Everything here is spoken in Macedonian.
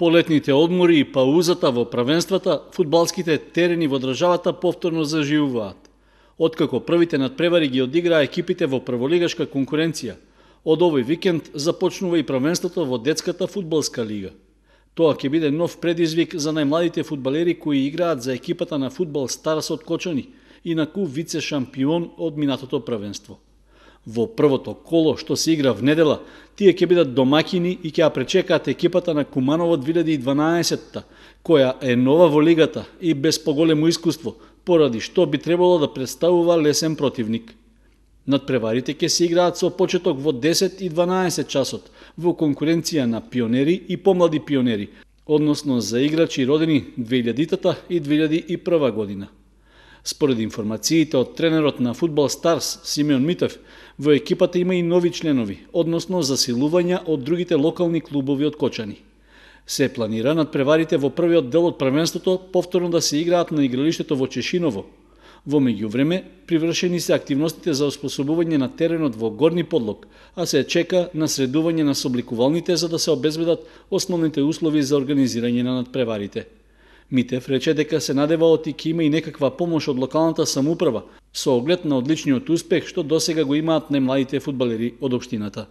По летните одмори и паузата во правенствата, фудбалските терени во државата повторно заживуваат. Откако првите надпревари ги одиграа екипите во прволигашка конкуренција, од овој викенд започнува и правенството во детската фудбалска лига. Тоа ќе биде нов предизвик за најмладите фудбалери кои играат за екипата на фудбал Старс од Кочани и на ку вице шампион од минатото правенство. Во првото коло што се игра в недела, тие ќе бидат домакини и ќе ја пречекаат екипата на Куманово 2012-та, која е нова во лигата и без поголемо искуство, поради што би требало да представува лесен противник. Надпреварите ќе се играат со почеток во 10 и 12 часот, во конкуренција на пионери и помлади пионери, односно за играчи родени 2000-та и 2001 година. Според информациите од тренерот на Футбол Старс Симеон Митев, во екипата има и нови членови, односно засилувања од другите локални клубови од Кочани. Се планира над преварите во првиот дел од првенството повторно да се играат на игралиштето во Чешиново. Во меѓувреме, привршени се активностите за оспособување на теренот во Горни подлог, а се чека на средување на собликувалните за да се обезбедат основните услови за организирање на надпреварите. Митев рече дека се надева од и има и некаква помош од локалната самоуправа, со оглед на одличниот успех што досега го имаат најмладите фудбалери од општината.